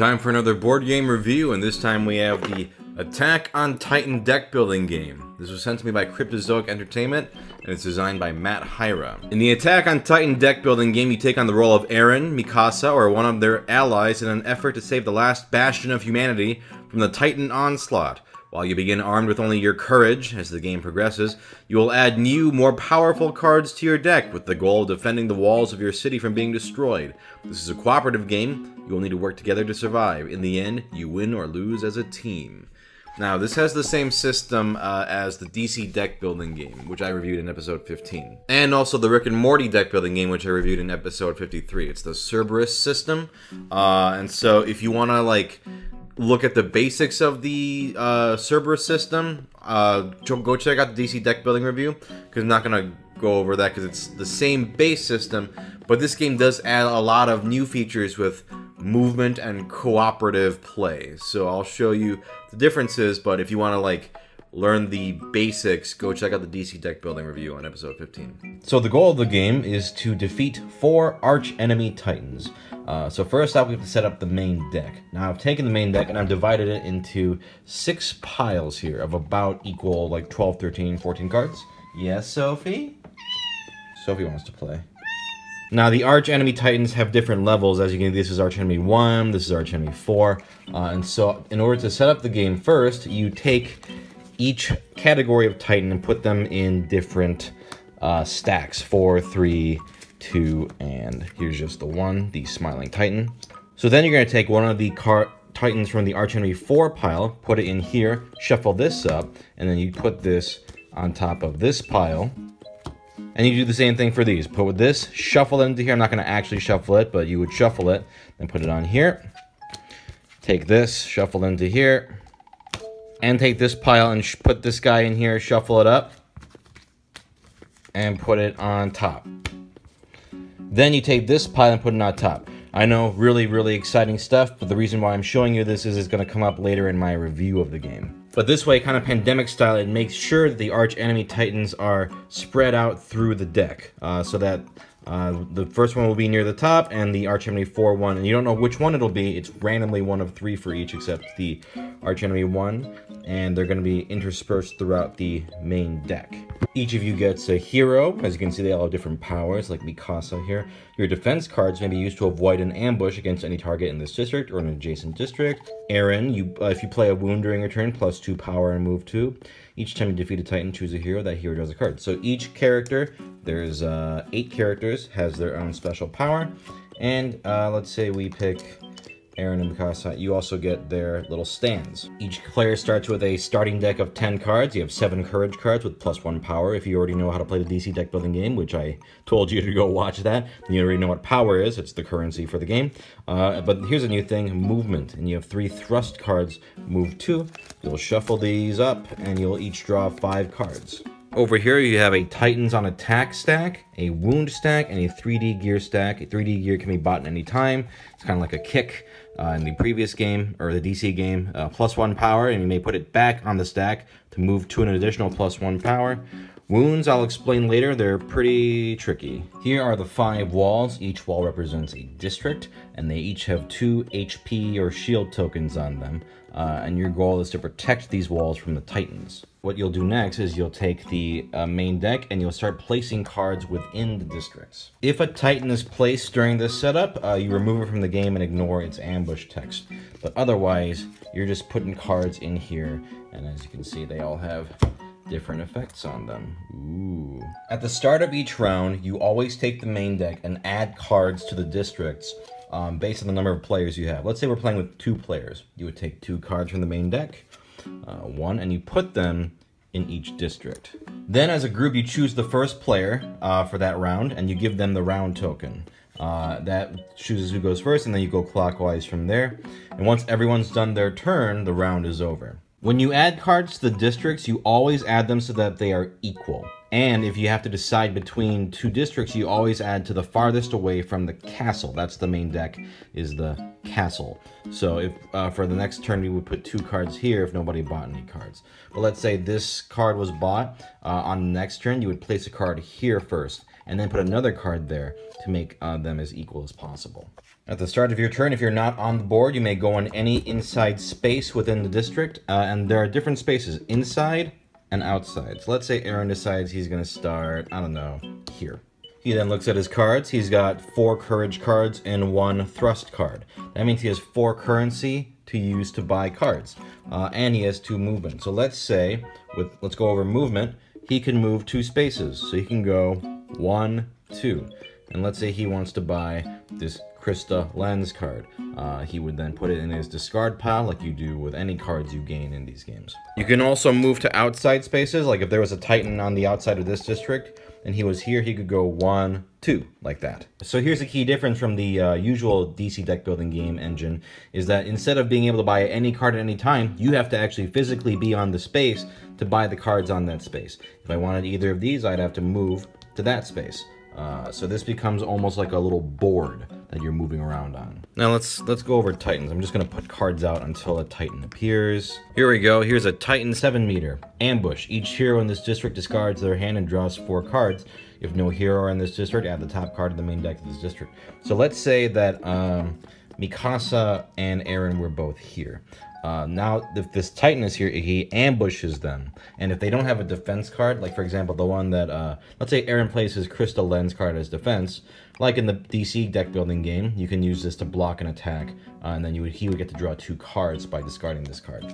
Time for another board game review, and this time we have the Attack on Titan deck building game. This was sent to me by Cryptozoic Entertainment, and it's designed by Matt Hyra. In the Attack on Titan deck building game, you take on the role of Eren, Mikasa, or one of their allies in an effort to save the last bastion of humanity from the Titan onslaught. While you begin armed with only your courage, as the game progresses, you will add new, more powerful cards to your deck with the goal of defending the walls of your city from being destroyed. This is a cooperative game. You will need to work together to survive. In the end, you win or lose as a team. Now, this has the same system uh, as the DC deck building game, which I reviewed in episode 15. And also the Rick and Morty deck building game, which I reviewed in episode 53. It's the Cerberus system. Uh, and so if you want to, like, look at the basics of the uh, Cerberus system, uh, go check out the DC deck building review, because I'm not going to go over that because it's the same base system, but this game does add a lot of new features with movement and cooperative play. So I'll show you the differences, but if you want to like learn the basics, go check out the DC deck building review on episode 15. So the goal of the game is to defeat four arch enemy titans. Uh, so first off, we have to set up the main deck. Now I've taken the main deck and I've divided it into six piles here of about equal like 12, 13, 14 cards. Yes, Sophie? Sophie wants to play. Now, the Arch Enemy Titans have different levels. As you can see, this is Arch Enemy 1, this is Arch Enemy 4. Uh, and so, in order to set up the game first, you take each category of Titan and put them in different uh, stacks. Four, three, two, and here's just the one, the Smiling Titan. So then you're going to take one of the car Titans from the Arch Enemy 4 pile, put it in here, shuffle this up, and then you put this on top of this pile. And you do the same thing for these. Put this, shuffle it into here. I'm not going to actually shuffle it, but you would shuffle it and put it on here. Take this, shuffle into here. And take this pile and put this guy in here, shuffle it up. And put it on top. Then you take this pile and put it on top. I know, really, really exciting stuff, but the reason why I'm showing you this is it's going to come up later in my review of the game. But this way, kind of pandemic style, it makes sure that the arch enemy titans are spread out through the deck. Uh, so that uh, the first one will be near the top, and the arch enemy 4 one, and you don't know which one it'll be. It's randomly one of three for each, except the arch enemy 1, and they're going to be interspersed throughout the main deck. Each of you gets a hero. As you can see, they all have different powers, like Mikasa here. Your defense cards may be used to avoid an ambush against any target in this district or an adjacent district. Eren, you, uh, if you play a wound during your turn, plus 2 power and move 2. Each time you defeat a titan, choose a hero. That hero draws a card. So each character, there's uh, 8 characters, has their own special power. And uh, let's say we pick Eren and Mikasa, you also get their little stands. Each player starts with a starting deck of 10 cards. You have 7 courage cards with plus 1 power. If you already know how to play the DC deck building game, which I told you to go watch that, you already know what power is. It's the currency for the game. Uh, but here's a new thing, movement. And you have 3 thrust cards, move 2. You'll shuffle these up, and you'll each draw 5 cards. Over here, you have a Titans on Attack stack, a Wound stack, and a 3D Gear stack. A 3D Gear can be bought at any time. It's kind of like a kick uh, in the previous game, or the DC game, uh, plus one power, and you may put it back on the stack to move to an additional plus one power. Wounds, I'll explain later, they're pretty tricky. Here are the five walls. Each wall represents a district, and they each have two HP or shield tokens on them. Uh, and your goal is to protect these walls from the titans. What you'll do next is you'll take the uh, main deck and you'll start placing cards within the districts. If a titan is placed during this setup, uh, you remove it from the game and ignore its ambush text. But otherwise, you're just putting cards in here, and as you can see, they all have different effects on them. Ooh. At the start of each round, you always take the main deck and add cards to the districts um, based on the number of players you have. Let's say we're playing with two players. You would take two cards from the main deck, uh, one, and you put them in each district. Then as a group, you choose the first player uh, for that round, and you give them the round token. Uh, that chooses who goes first, and then you go clockwise from there. And once everyone's done their turn, the round is over. When you add cards to the districts, you always add them so that they are equal. And if you have to decide between two districts, you always add to the farthest away from the castle. That's the main deck, is the castle. So if uh, for the next turn, we would put two cards here if nobody bought any cards. But let's say this card was bought. Uh, on the next turn, you would place a card here first, and then put another card there to make uh, them as equal as possible. At the start of your turn, if you're not on the board, you may go in any inside space within the district, uh, and there are different spaces, inside and outside. So let's say Eren decides he's gonna start, I don't know, here. He then looks at his cards. He's got four courage cards and one thrust card. That means he has four currency to use to buy cards, uh, and he has two movement. So let's say, with let's go over movement, he can move two spaces. So he can go one, two. And let's say he wants to buy this Krista Lenz card. Uh, he would then put it in his discard pile like you do with any cards you gain in these games. You can also move to outside spaces, like if there was a Titan on the outside of this district, and he was here, he could go one, two, like that. So here's a key difference from the uh, usual DC deck building game engine, is that instead of being able to buy any card at any time, you have to actually physically be on the space to buy the cards on that space. If I wanted either of these, I'd have to move to that space. Uh, so this becomes almost like a little board that you're moving around on. Now let's let's go over Titans. I'm just gonna put cards out until a Titan appears. Here we go. Here's a Titan 7 meter. Ambush. Each hero in this district discards their hand and draws four cards. If no hero in this district, add the top card of the main deck of this district. So let's say that um, Mikasa and Eren were both here. Uh, now, if this Titan is here, he ambushes them. And if they don't have a defense card, like for example, the one that, uh, let's say Eren plays his Crystal Lens card as defense, like in the DC deck building game, you can use this to block an attack, uh, and then you would, he would get to draw two cards by discarding this card.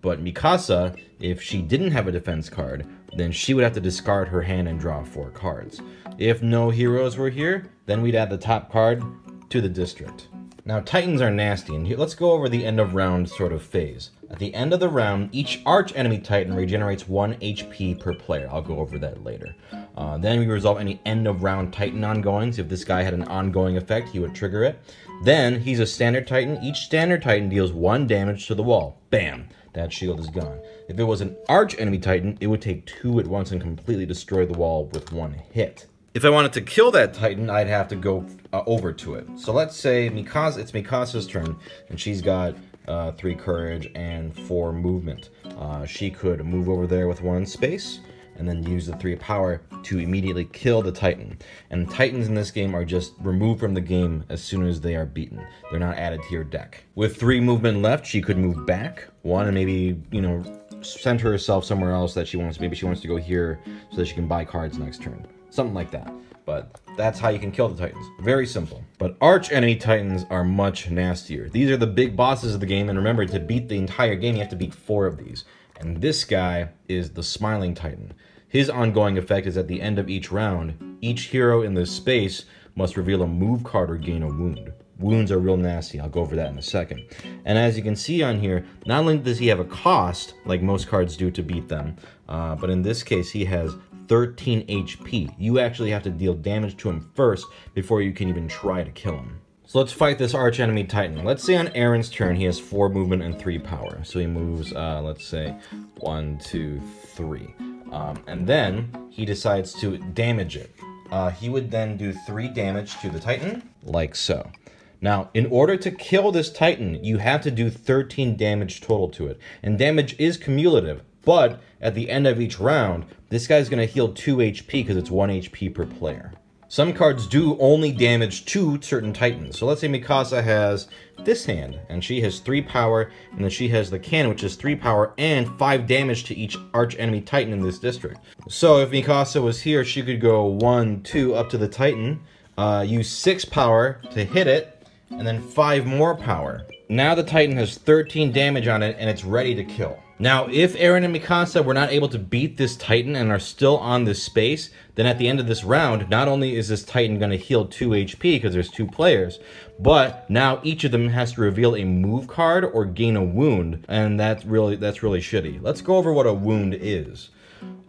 But Mikasa, if she didn't have a defense card, then she would have to discard her hand and draw four cards. If no heroes were here, then we'd add the top card to the district. Now, Titans are nasty, and let's go over the end of round sort of phase. At the end of the round, each arch enemy Titan regenerates 1 HP per player. I'll go over that later. Uh, then we resolve any end of round Titan ongoings. If this guy had an ongoing effect, he would trigger it. Then, he's a standard Titan. Each standard Titan deals 1 damage to the wall. Bam! That shield is gone. If it was an arch enemy Titan, it would take 2 at once and completely destroy the wall with one hit. If I wanted to kill that Titan, I'd have to go uh, over to it. So let's say Mikasa, it's Mikasa's turn, and she's got uh, three courage and four movement. Uh, she could move over there with one space, and then use the three power to immediately kill the Titan. And Titans in this game are just removed from the game as soon as they are beaten. They're not added to your deck. With three movement left, she could move back one and maybe, you know, center herself somewhere else that she wants. Maybe she wants to go here so that she can buy cards next turn. Something like that. But that's how you can kill the Titans. Very simple. But arch enemy Titans are much nastier. These are the big bosses of the game, and remember, to beat the entire game, you have to beat four of these. And this guy is the Smiling Titan. His ongoing effect is at the end of each round, each hero in this space must reveal a move card or gain a wound. Wounds are real nasty. I'll go over that in a second. And as you can see on here, not only does he have a cost, like most cards do to beat them, uh, but in this case, he has 13 HP. You actually have to deal damage to him first before you can even try to kill him. So let's fight this arch enemy Titan. Let's say on Eren's turn, he has four movement and three power. So he moves, uh, let's say, one, two, three. Um, and then he decides to damage it. Uh, he would then do three damage to the Titan, like so. Now, in order to kill this Titan, you have to do 13 damage total to it. And damage is cumulative, but at the end of each round, this guy's going to heal 2 HP because it's 1 HP per player. Some cards do only damage to certain titans. So let's say Mikasa has this hand, and she has 3 power, and then she has the cannon, which is 3 power and 5 damage to each arch enemy titan in this district. So if Mikasa was here, she could go 1, 2 up to the titan, uh, use 6 power to hit it, and then 5 more power. Now the titan has 13 damage on it, and it's ready to kill. Now, if Eren and Mikasa were not able to beat this Titan and are still on this space, then at the end of this round, not only is this Titan going to heal 2 HP because there's two players, but now each of them has to reveal a move card or gain a wound, and that's really that's really shitty. Let's go over what a wound is.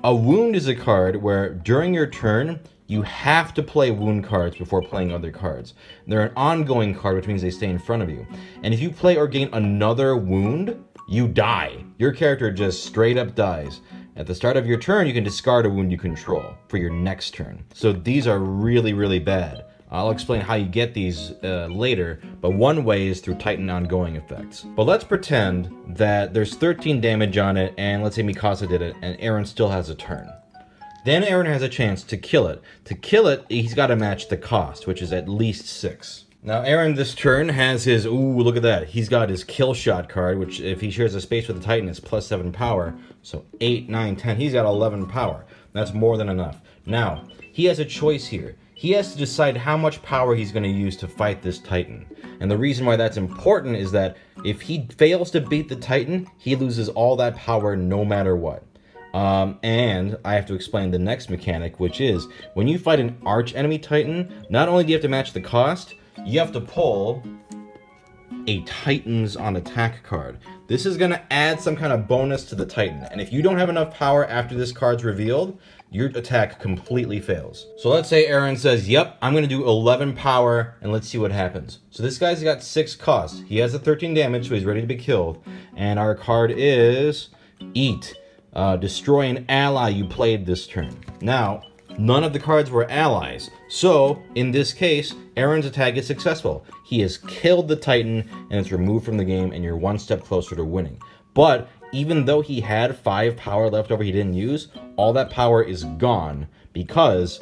A wound is a card where during your turn, you have to play wound cards before playing other cards. They're an ongoing card, which means they stay in front of you. And if you play or gain another wound, you die. Your character just straight up dies. At the start of your turn, you can discard a wound you control for your next turn. So these are really, really bad. I'll explain how you get these uh, later, but one way is through Titan ongoing effects. But let's pretend that there's 13 damage on it, and let's say Mikasa did it, and Eren still has a turn. Then Eren has a chance to kill it. To kill it, he's got to match the cost, which is at least 6. Now, Eren this turn has his, ooh, look at that. He's got his kill shot card, which if he shares a space with the Titan, is plus 7 power. So 8, 9, 10. He's got 11 power. That's more than enough. Now, he has a choice here. He has to decide how much power he's going to use to fight this Titan. And the reason why that's important is that if he fails to beat the Titan, he loses all that power no matter what. Um, and I have to explain the next mechanic, which is when you fight an arch enemy Titan, not only do you have to match the cost, you have to pull a Titans on attack card. This is going to add some kind of bonus to the Titan. And if you don't have enough power after this card's revealed, your attack completely fails. So let's say Eren says, yep, I'm going to do 11 power, and let's see what happens. So this guy's got 6 cost. He has a 13 damage, so he's ready to be killed. And our card is Eat. Uh, destroy an ally you played this turn. Now, none of the cards were allies. So, in this case, Eren's attack is successful. He has killed the Titan and it's removed from the game and you're one step closer to winning. But even though he had five power left over he didn't use, all that power is gone because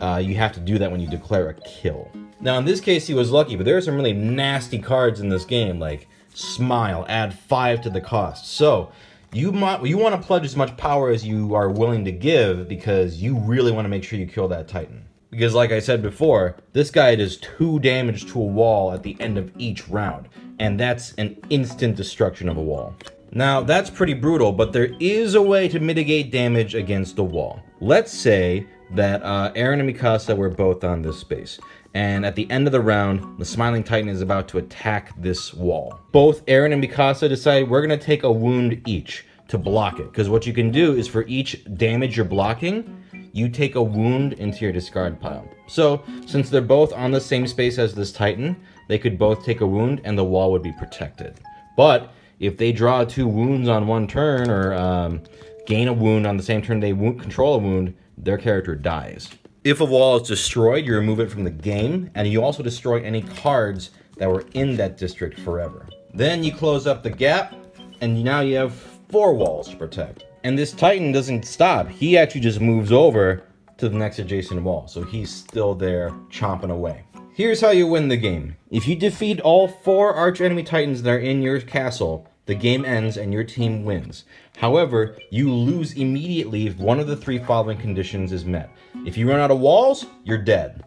uh, you have to do that when you declare a kill. Now in this case he was lucky, but there are some really nasty cards in this game, like Smile, add five to the cost. So you might you want to pledge as much power as you are willing to give because you really want to make sure you kill that Titan. Because like I said before, this guy does 2 damage to a wall at the end of each round, and that's an instant destruction of a wall. Now, that's pretty brutal, but there is a way to mitigate damage against a wall. Let's say that uh, Eren and Mikasa were both on this space, and at the end of the round, the Smiling Titan is about to attack this wall. Both Eren and Mikasa decide we're going to take a wound each to block it, because what you can do is for each damage you're blocking, you take a wound into your discard pile. So, since they're both on the same space as this Titan, they could both take a wound and the wall would be protected. But, if they draw two wounds on one turn, or um, gain a wound on the same turn they won't control a wound, their character dies. If a wall is destroyed, you remove it from the game, and you also destroy any cards that were in that district forever. Then you close up the gap, and now you have four walls to protect. And this Titan doesn't stop. He actually just moves over to the next adjacent wall. So he's still there chomping away. Here's how you win the game. If you defeat all four arch enemy titans that are in your castle, the game ends and your team wins. However, you lose immediately if one of the three following conditions is met. If you run out of walls, you're dead.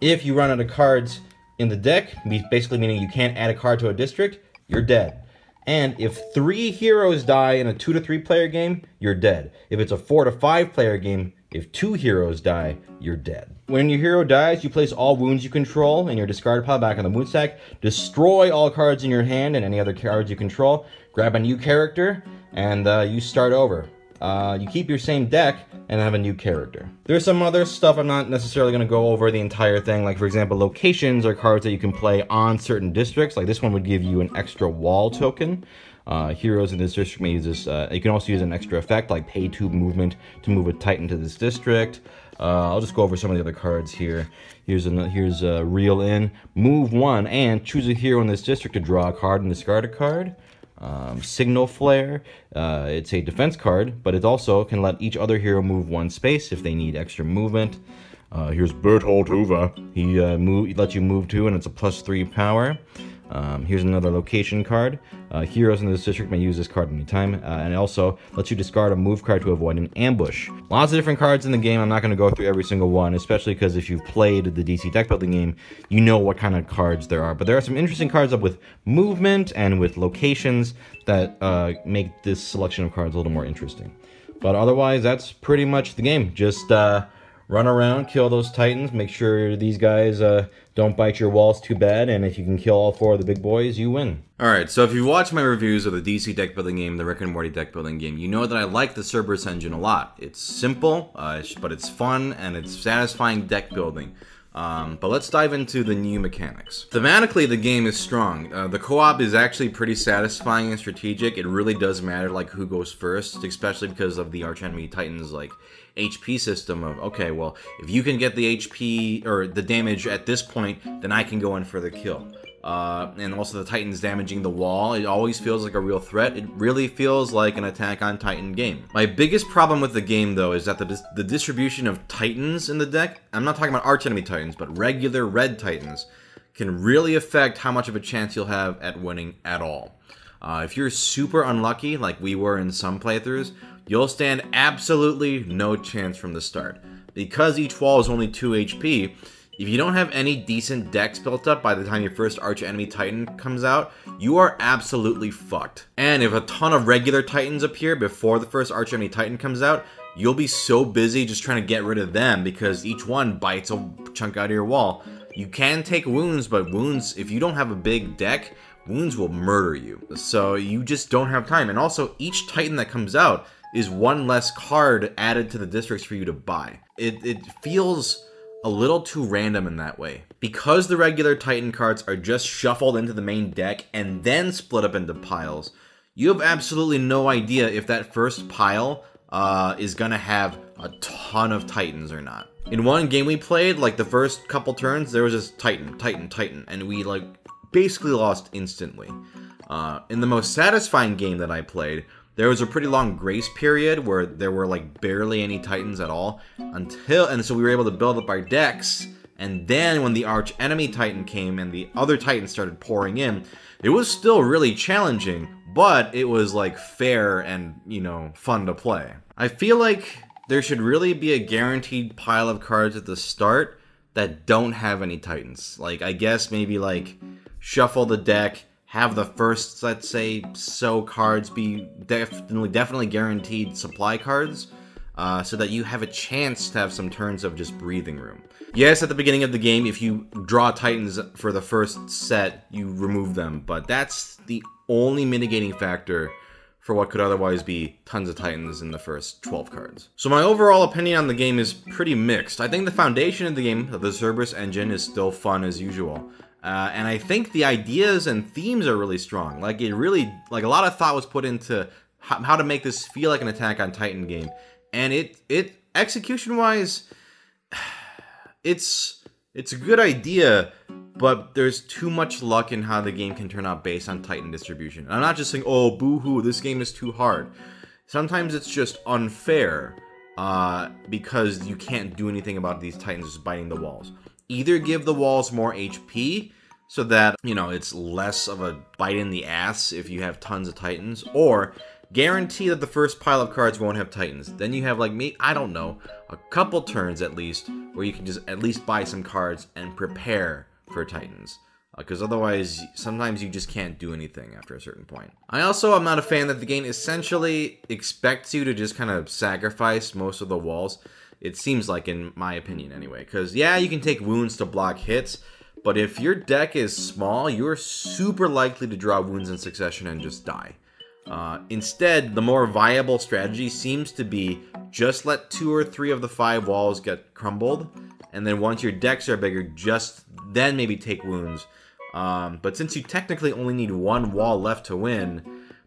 If you run out of cards in the deck, basically meaning you can't add a card to a district, you're dead. And if three heroes die in a two to three player game, you're dead. If it's a four to five player game, if two heroes die, you're dead. When your hero dies, you place all wounds you control in your discard pile back on the wound stack, destroy all cards in your hand and any other cards you control, grab a new character, and uh, you start over. Uh, you keep your same deck and have a new character. There's some other stuff I'm not necessarily going to go over the entire thing, like for example, locations are cards that you can play on certain districts. Like this one would give you an extra wall token. Uh, heroes in this district may use this. Uh, you can also use an extra effect like pay two movement to move a titan to this district. Uh, I'll just go over some of the other cards here. Here's here's a reel in, move one, and choose a hero in this district to draw a card and discard a card um, Signal Flare. Uh, it's a defense card, but it also can let each other hero move one space if they need extra movement. Uh, here's Bertolt Hoover. He, uh, move, he lets you move two, and it's a plus three power. Um, here's another location card. Uh, heroes in this district may use this card anytime, uh, and it also lets you discard a move card to avoid an ambush. Lots of different cards in the game. I'm not going to go through every single one, especially because if you've played the DC deck building game, you know what kind of cards there are. But there are some interesting cards up with movement and with locations that uh, make this selection of cards a little more interesting. But otherwise, that's pretty much the game. Just uh, run around, kill those titans, make sure these guys uh, don't bite your walls too bad, and if you can kill all four of the big boys, you win. Alright, so if you've watched my reviews of the DC deck building game, the Rick and Morty deck building game, you know that I like the Cerberus engine a lot. It's simple, uh, but it's fun, and it's satisfying deck building. Um, but let's dive into the new mechanics. Thematically, the game is strong. Uh, the co-op is actually pretty satisfying and strategic. It really does matter like who goes first, especially because of the archenemy titans like HP system of okay, well if you can get the HP or the damage at this point, then I can go in for the kill uh, and also the Titans damaging the wall. It always feels like a real threat. It really feels like an Attack on Titan game. My biggest problem with the game, though, is that the, the distribution of Titans in the deck, I'm not talking about arch enemy Titans, but regular red Titans, can really affect how much of a chance you'll have at winning at all. Uh, if you're super unlucky, like we were in some playthroughs, you'll stand absolutely no chance from the start. Because each wall is only 2 HP, if you don't have any decent decks built up by the time your first Arch Enemy Titan comes out, you are absolutely fucked. And if a ton of regular Titans appear before the first Arch Enemy Titan comes out, you'll be so busy just trying to get rid of them because each one bites a chunk out of your wall. You can take wounds, but wounds, if you don't have a big deck, wounds will murder you. So you just don't have time. And also, each Titan that comes out is one less card added to the districts for you to buy. It, it feels a little too random in that way. Because the regular Titan cards are just shuffled into the main deck and then split up into piles, you have absolutely no idea if that first pile uh, is gonna have a ton of Titans or not. In one game we played, like the first couple turns, there was just Titan, Titan, Titan, and we like basically lost instantly. Uh, in the most satisfying game that I played, there was a pretty long grace period where there were like barely any titans at all until and so we were able to build up our decks. And then when the arch enemy titan came and the other titans started pouring in it was still really challenging but it was like fair and you know fun to play. I feel like there should really be a guaranteed pile of cards at the start that don't have any titans. Like i guess maybe like shuffle the deck have the first, let's say, so cards be definitely definitely guaranteed supply cards, uh, so that you have a chance to have some turns of just breathing room. Yes, at the beginning of the game, if you draw Titans for the first set, you remove them, but that's the only mitigating factor for what could otherwise be tons of Titans in the first 12 cards. So my overall opinion on the game is pretty mixed. I think the foundation of the game, the Cerberus engine, is still fun as usual. Uh, and I think the ideas and themes are really strong. Like it really, like a lot of thought was put into how, how to make this feel like an Attack on Titan game, and it it execution wise, it's it's a good idea, but there's too much luck in how the game can turn out based on Titan distribution. I'm not just saying, oh, boo-hoo, this game is too hard. Sometimes it's just unfair uh, because you can't do anything about these Titans just biting the walls either give the walls more HP so that, you know, it's less of a bite in the ass if you have tons of Titans, or guarantee that the first pile of cards won't have Titans. Then you have, like me, I don't know, a couple turns at least, where you can just at least buy some cards and prepare for Titans. Because uh, otherwise, sometimes you just can't do anything after a certain point. I also am not a fan that the game essentially expects you to just kind of sacrifice most of the walls. It seems like, in my opinion, anyway. Because, yeah, you can take wounds to block hits, but if your deck is small, you're super likely to draw wounds in succession and just die. Uh, instead, the more viable strategy seems to be just let two or three of the five walls get crumbled, and then once your decks are bigger, just then maybe take wounds. Um, but since you technically only need one wall left to win,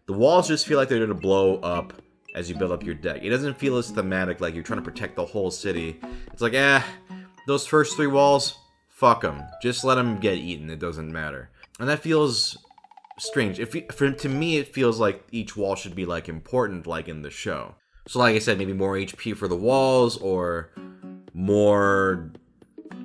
the walls just feel like they're to blow up as you build up your deck. It doesn't feel as thematic like you're trying to protect the whole city. It's like, eh, those first three walls, fuck them. Just let them get eaten. It doesn't matter. And that feels strange. If for to me, it feels like each wall should be like important, like in the show. So, like I said, maybe more HP for the walls or more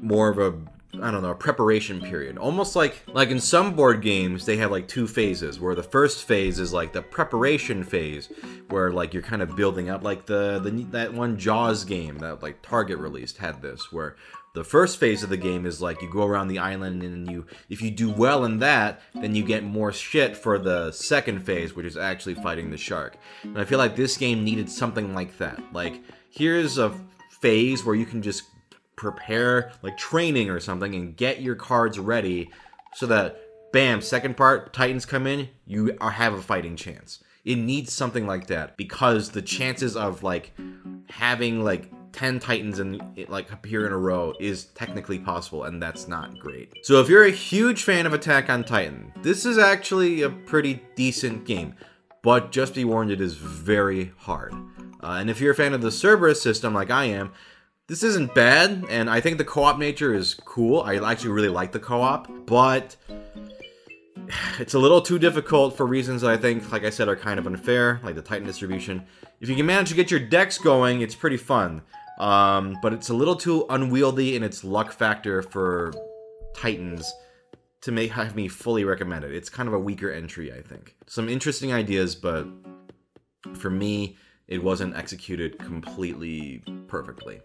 more of a I don't know, a preparation period. Almost like like in some board games they have like two phases where the first phase is like the preparation phase where like you're kind of building up like the, the that one Jaws game that like Target released had this where the first phase of the game is like you go around the island and you if you do well in that then you get more shit for the second phase which is actually fighting the shark and i feel like this game needed something like that like here's a phase where you can just prepare like training or something and get your cards ready so that bam second part titans come in you are, have a fighting chance. It needs something like that because the chances of like having like 10 titans and like appear in a row is technically possible and that's not great. So if you're a huge fan of attack on titan this is actually a pretty decent game but just be warned it is very hard. Uh, and if you're a fan of the cerberus system like i am this isn't bad, and I think the co-op nature is cool. I actually really like the co-op, but it's a little too difficult for reasons that I think, like I said, are kind of unfair, like the Titan distribution. If you can manage to get your decks going, it's pretty fun. Um, but it's a little too unwieldy in its luck factor for Titans to make have me fully recommend it. It's kind of a weaker entry, I think. Some interesting ideas, but for me, it wasn't executed completely perfectly.